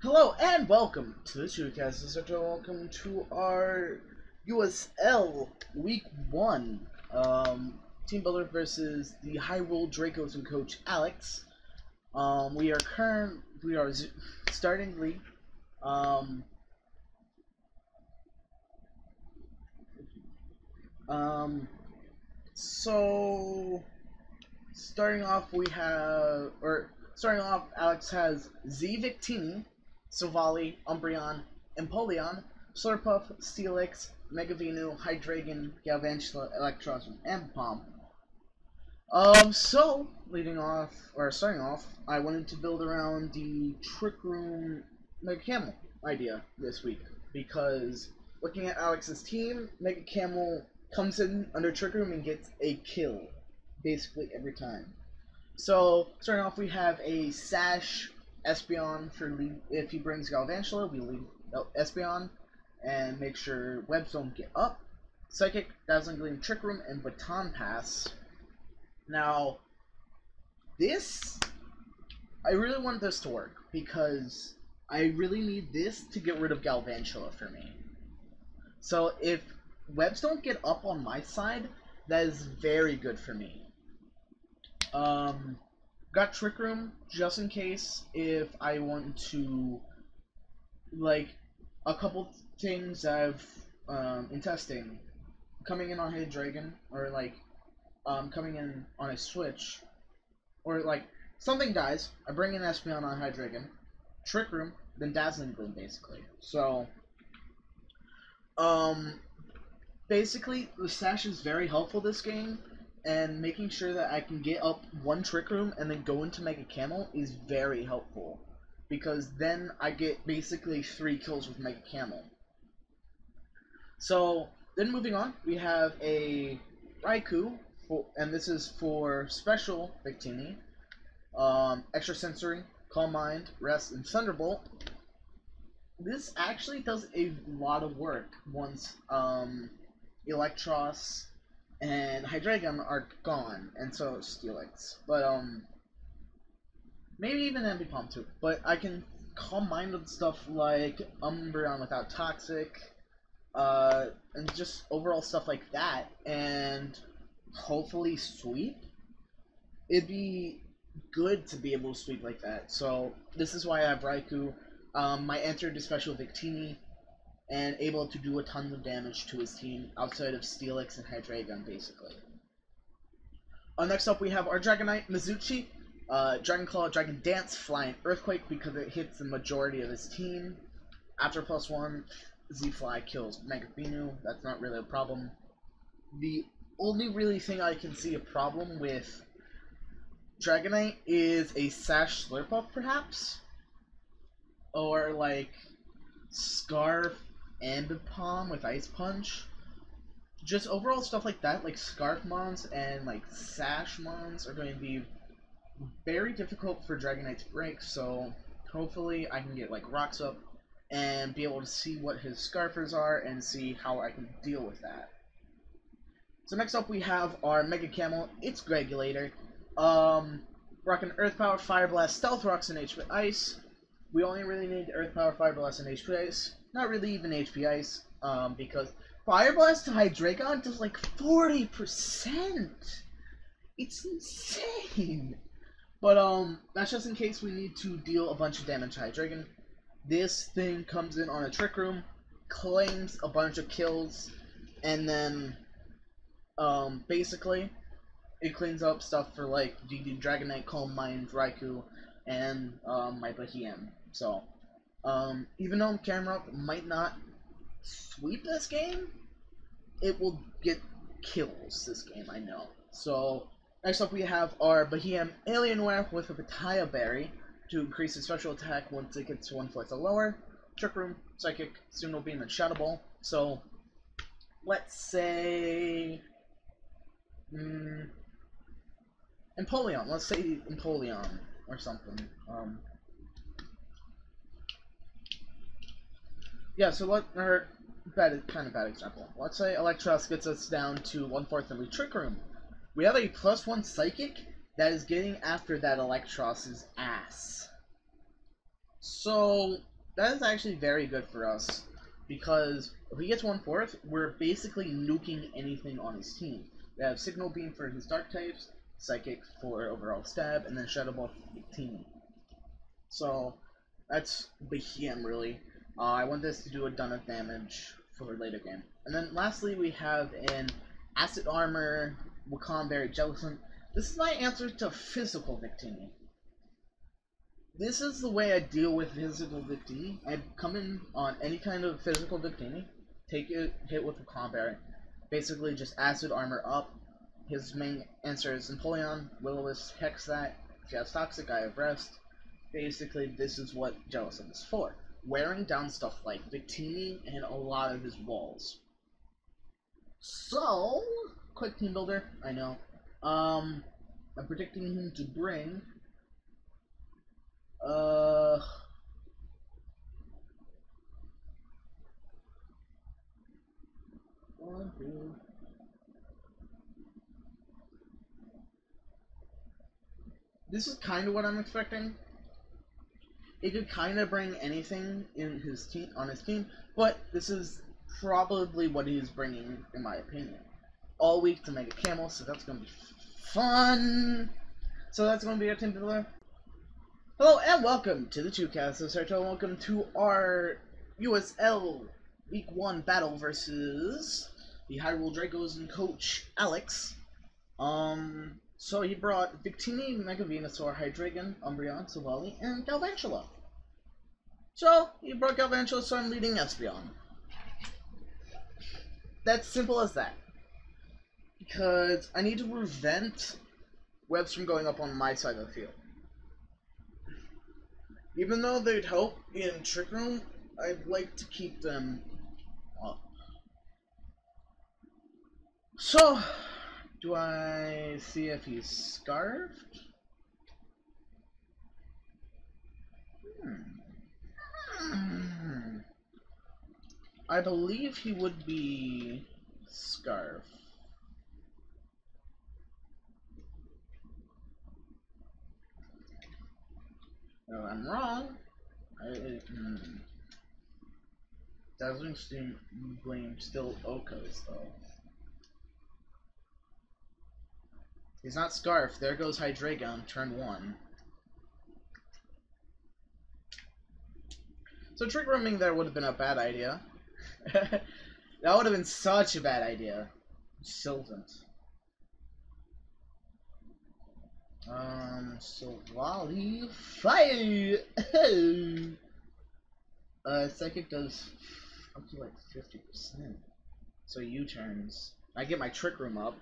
Hello and welcome to the Chucast. This is welcome to our USL Week One um, Team Builder versus the Hyrule Dracos and Coach Alex. Um, we are current. We are starting league. Um, um, so starting off, we have or starting off, Alex has Z Victini. Silvally, Umbreon, Empoleon, Slurpuff, Steelix, Megavinu, Hydreigon, Galvantula, Electros, and Palm. Um, so, leading off, or starting off, I wanted to build around the Trick Room Mega Camel idea this week, because looking at Alex's team, Mega Camel comes in under Trick Room and gets a kill, basically every time. So, starting off, we have a Sash Espeon for lead. If he brings Galvantula, we leave Espeon and make sure webs don't get up. Psychic, Dazzling Gleam, Trick Room, and Baton Pass. Now, this, I really want this to work because I really need this to get rid of Galvantula for me. So if webs don't get up on my side, that is very good for me. Um, got Trick Room just in case if I want to, like, a couple things I've um, in testing, coming in on Hydreigon or like, um, coming in on a Switch, or like something dies, I bring in Espeon on Hydreigon, Trick Room, then Dazzling Gleam basically. So, um, basically the Sash is very helpful this game and making sure that I can get up one trick room and then go into Mega Camel is very helpful. Because then I get basically three kills with Mega Camel. So, then moving on, we have a Raikou, for, and this is for special Victini. Um, extra Sensory, Calm Mind, Rest, and Thunderbolt. This actually does a lot of work once um, Electros and Hydreigon are gone, and so Steelix. But um, maybe even Ambipom too. But I can calm mind with stuff like Umbreon without Toxic, uh, and just overall stuff like that, and hopefully sweep. It'd be good to be able to sweep like that. So this is why I have Raikou. Um, my answer to special Victini and able to do a ton of damage to his team outside of Steelix and Hydreigon, basically. Uh, next up, we have our Dragonite, Mizuchi. Uh, Dragon Claw, Dragon Dance, Flying Earthquake because it hits the majority of his team. After plus one, Z-Fly kills Mega Binu. That's not really a problem. The only really thing I can see a problem with Dragonite is a Sash Slurpuff, perhaps? Or, like, Scarf Ambipom with Ice Punch. Just overall stuff like that, like Scarf Mons and like Sash Mons are going to be very difficult for Dragonite to break, so hopefully I can get like Rocks up and be able to see what his Scarfers are and see how I can deal with that. So next up we have our Mega Camel, it's Gregulator. Um, rocking Earth Power, Fire Blast, Stealth Rocks, and HP Ice. We only really need Earth Power, Fire Blast, and HP Ice. Not really even HP Ice, um, because Fire Blast to Hydreigon does like 40%! It's insane! But, um, that's just in case we need to deal a bunch of damage to Hydreigon. This thing comes in on a Trick Room, claims a bunch of kills, and then, um, basically, it cleans up stuff for, like, DD Dragonite, Calm Mind, Raikou, and, um, my Bahian. So, um, even though Camerupt might not sweep this game, it will get kills this game, I know. So, next up we have our Bahian Alienware with a Petaya Berry to increase its special attack once it gets one fourth or lower. Trick Room, Psychic, Signal Beam, and Shadow Ball. So, let's say... Mm, Empoleon. Let's say Empoleon or something. Um, Yeah, so what, or bad, kind of bad example. Let's say Electros gets us down to one fourth of a Trick Room. We have a plus one Psychic that is getting after that Electros's ass. So that is actually very good for us because if he gets one fourth, we're basically nuking anything on his team. We have Signal Beam for his dark types, Psychic for overall stab, and then Shadow Ball for team. So that's BHM really. Uh, I want this to do a ton of damage for later game. And then lastly we have an Acid Armor, Wacan Berry Jellicent. This is my answer to physical Victini. This is the way I deal with physical Victini. I come in on any kind of physical Victini, take it, hit with Wacan Berry, basically just Acid Armor up. His main answer is Empoleon, Will-O-Wisp, Hexat. If he has Toxic, I have Rest. Basically, this is what Jellicent is for. Wearing down stuff like Victini and a lot of his walls. So, quick team builder, I know. Um, I'm predicting him to bring. Uh. One, two. This is kind of what I'm expecting. It could kind of bring anything in his team on his team, but this is probably what he's bringing, in my opinion. All week to make a camel, so that's gonna be fun. So that's gonna be our team builder. Hello and welcome to the Chucast Serto. Welcome to our USL Week One battle versus the Hyrule Dracos and Coach Alex. Um, so he brought Victini, Mega Venusaur, Hydreigon, Umbreon, Silvally, and Galvantula. So he brought Galvantula, so I'm leading Espeon. That's simple as that. Because I need to prevent webs from going up on my side of the field. Even though they'd help in Trick Room, I'd like to keep them up. So, do I see if he's scarfed? Hmm. I believe he would be scarf. No, I'm wrong. I, it, mm. Dazzling Stream blame still Oka's though. He's not Scarf. There goes Hydreigon, turn one. So trick rooming there would have been a bad idea. that would have been such a bad idea. Sylvant. Um, so Wally fire. uh, psychic does up to like fifty percent. So U turns. I get my trick room up.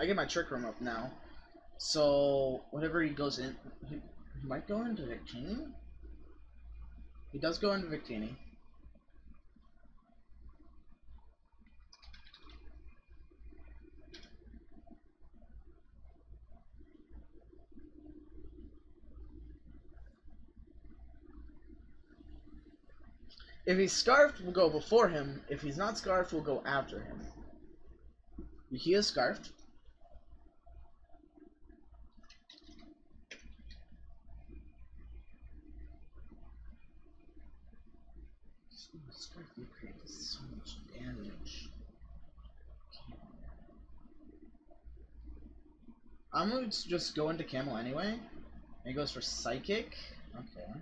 I get my trick room up now. So whatever he goes in, he, he might go into Victini. He does go into Victini. If he's scarfed, we'll go before him. If he's not scarfed, we'll go after him. He is scarfed. Scarf creates so much damage. I'm gonna just go into Camel anyway. And he goes for Psychic. Okay.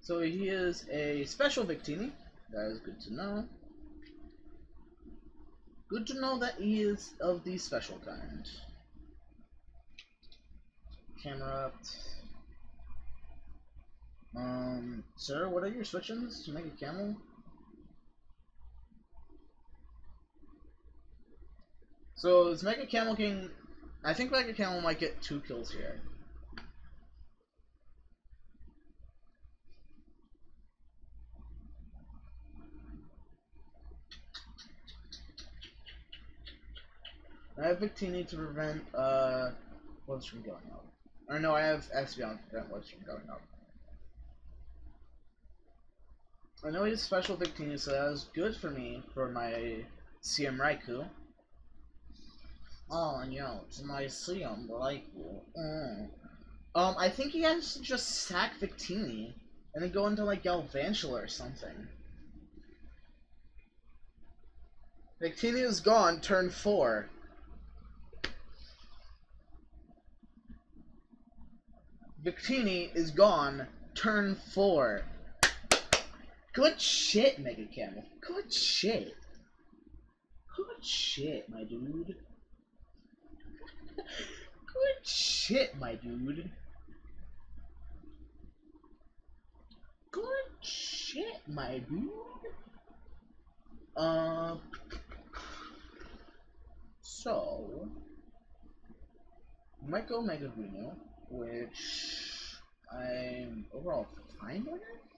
So he is a special Victini. That is good to know. Good to know that he is of the special kind. Camerupt. Um, sir, what are your switch-ins to make a camel? So is Mega Camel King I think Mega Camel might get two kills here. I have Victini to prevent uh from going up. Or no, I have Espeon to prevent from going up. I know he's special Victini, so that was good for me for my CM Raikou. Oh, yeah, it's my Lyceum, like, mm. Um, I think he has to just sack Victini, and then go into, like, Galvantula or something. Victini is gone, turn 4. Victini is gone, turn 4. Good shit, Mega Camel. Good shit. Good shit, my dude. Good shit, my dude. Good shit, my dude. Uh, so, go Mega Bruno, which I'm overall fine with it.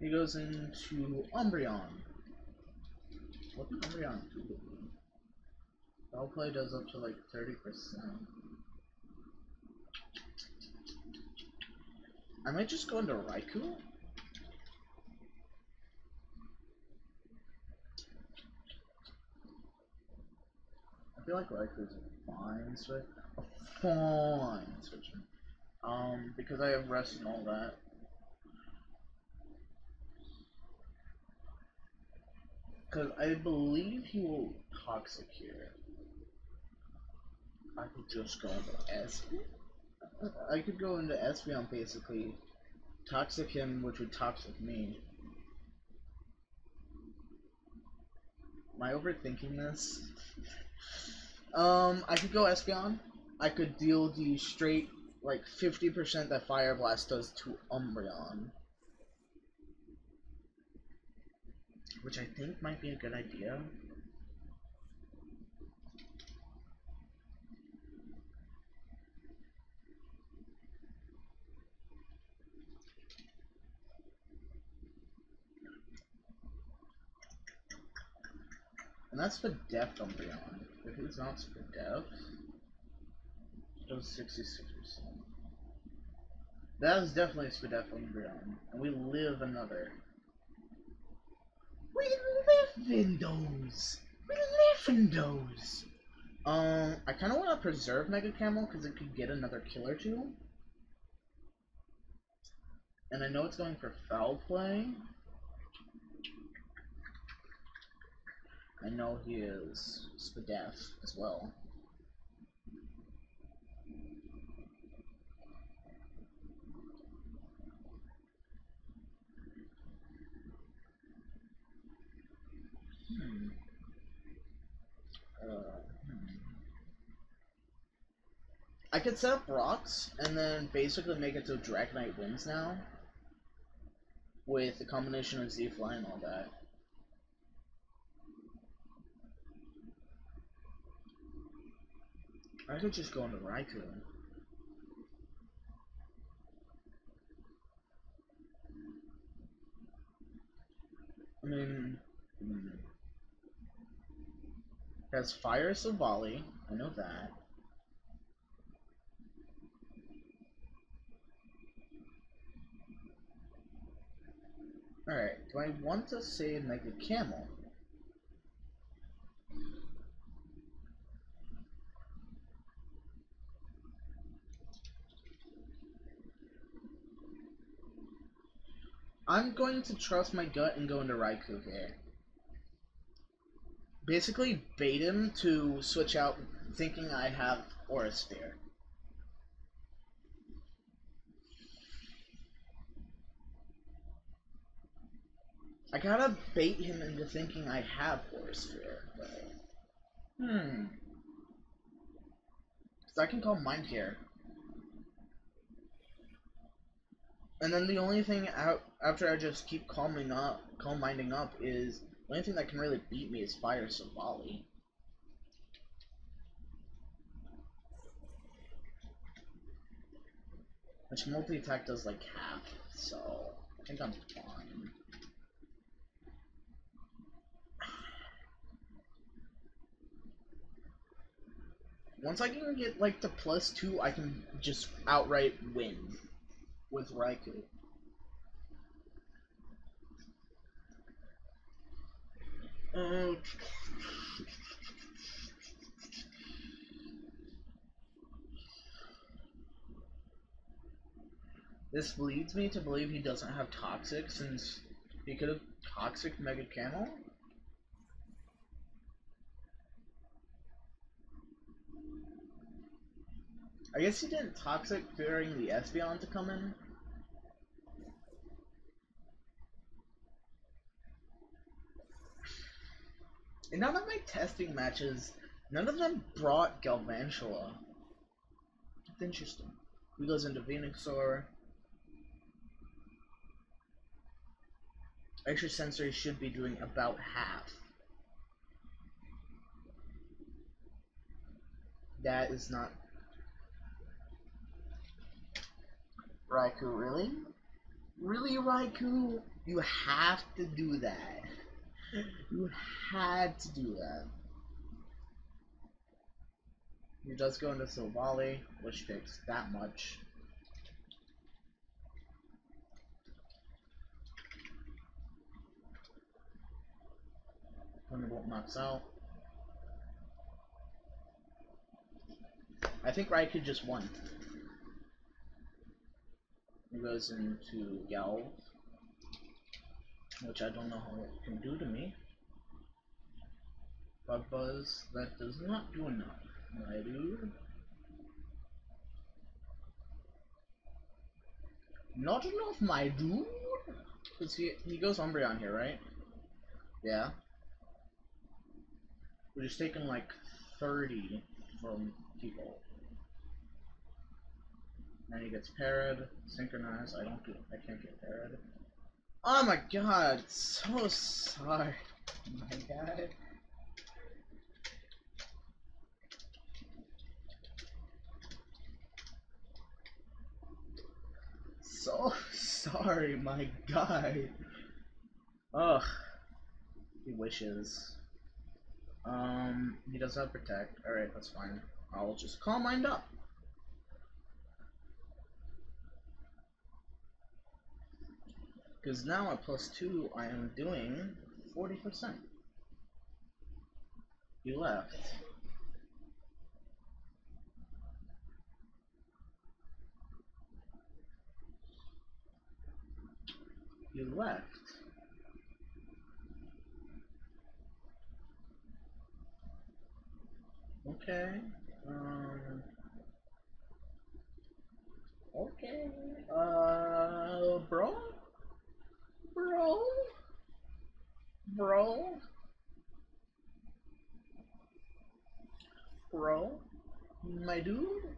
He goes into Umbreon. What Umbreon do? Foul play does up to like 30%. I might just go into Raikou. I feel like Raikou's a fine switch. A fine switch. Um, because I have rest and all that. Because I believe he will toxic here. I could just go into Espeon. I could go into Espeon basically. Toxic him, which would toxic me. Am I overthinking this? um, I could go Espeon. I could deal the straight, like, 50% that Fire Blast does to Umbreon. Which I think might be a good idea. And that's for Def Umbreon. If it's not for Def, it does 66%. That is definitely a Spadef Umbreon. And we live another. We live in those. We live in those. Um, I kind of want to preserve Mega Camel because it could get another kill or two. And I know it's going for foul play. I know he is Spadef as well. Hmm. Uh, hmm. I could set up rocks and then basically make it so Dragonite wins now. With the combination of Z-Fly and all that. I could just go into Raikou. I mean, hmm. Has Fire Silvally. I know that. Alright, do I want to save Mega Camel? I'm going to trust my gut and go into Raikou here basically bait him to switch out thinking I have Aura Sphere. I gotta bait him into thinking I have Aura Sphere. Hmm. Because I can Calm Mind here. And then the only thing out after I just keep calming up, calm minding up, is the only thing that can really beat me is Fire Silvally. Which multi-attack does like half, so I think I'm fine. Once I can get like the plus two, I can just outright win with Raikou. Mm. This leads me to believe he doesn't have Toxic since he could have Toxic Mega Camel? I guess he didn't Toxic during the Espeon to come in. In none of my testing matches, none of them brought Galvantula. It's interesting. He goes into Venusaur. Extra Sensory should be doing about half. That is not... Raikou, really? Really, Raikou? You have to do that. You had to do that. He does go into Silvally, which takes that much. Thunderbolt knocks out. I think Raikou just won. He goes into Yell, which I don't know how it can do to me. Buzz, that does not do enough, my dude. Not enough, my dude. Cause he he goes Umbreon here, right? Yeah. We're just taking like 30 from people. Then he gets parried, synchronized. I don't get, I can't get parried. Oh my god, so sorry. My god. So sorry, my guy. Ugh. He wishes. Um, he does have protect. Alright, that's fine. I'll just calm mind up. Because now at plus 2, I am doing 40%. You left. You left. Okay. Um. Okay. Uh, bro? Bro? Bro? Bro? My dude?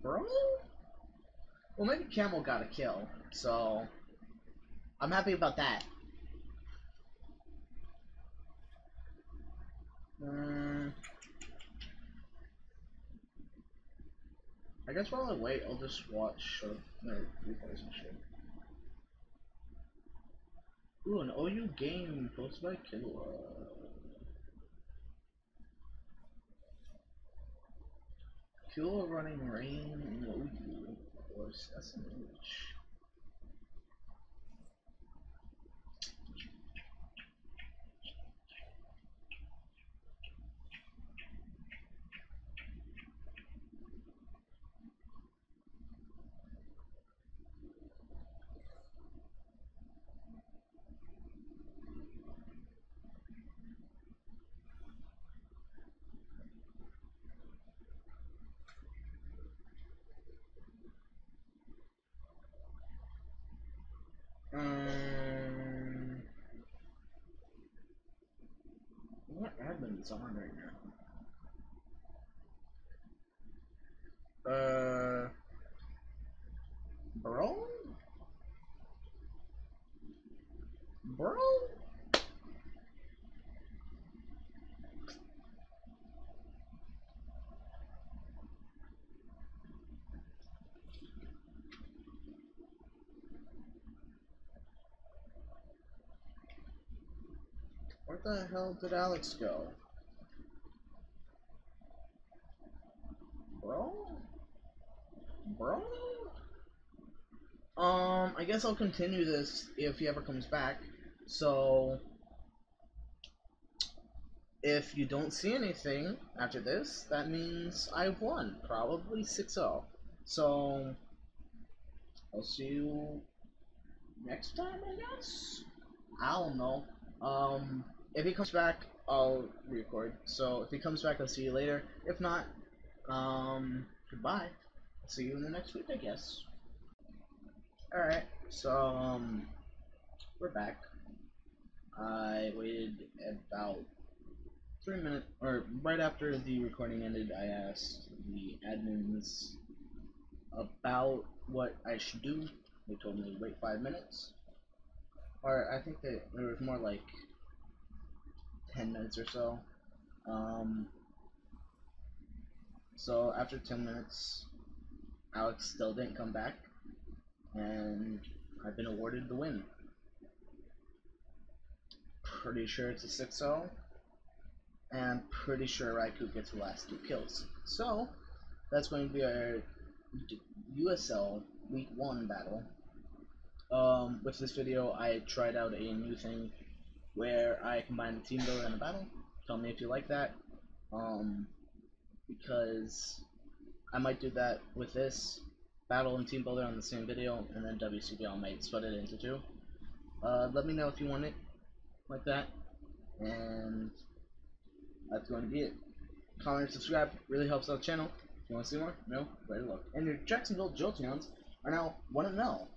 Bro? Well, maybe Camel got a kill, so I'm happy about that. Mm. I guess while I wait, I'll just watch short, no, replays and shit. Ooh, an OU game posted by Killa. Killa running rain in OU, of course, SMH. Um, what on right now? Uh, bro, bro. Where the hell did Alex go? Bro? Bro? Um, I guess I'll continue this if he ever comes back. So, if you don't see anything after this, that means I won, probably 6-0. So, I'll see you next time, I guess? I don't know. Um, if he comes back, I'll record. So, if he comes back, I'll see you later. If not, um, goodbye. See you in the next week, I guess. Alright, so, um, we're back. I waited about three minutes, or right after the recording ended, I asked the admins about what I should do. They told me to wait five minutes. Or I think that there was more like 10 minutes or so. Um, so after 10 minutes, Alex still didn't come back, and I've been awarded the win. Pretty sure it's a 6 0 and pretty sure Raikou gets the last two kills. So, that's going to be our USL Week 1 battle. Um, with this video, I tried out a new thing where I combine the team builder and a battle. Tell me if you like that. Um, because I might do that with this battle and team builder on the same video, and then WCBL I might split it into two. Uh, let me know if you want it like that, and that's going to be it. Comment and subscribe really helps out the channel. If you want to see more, no, better luck. And your Jacksonville Jolteons are now 1 0.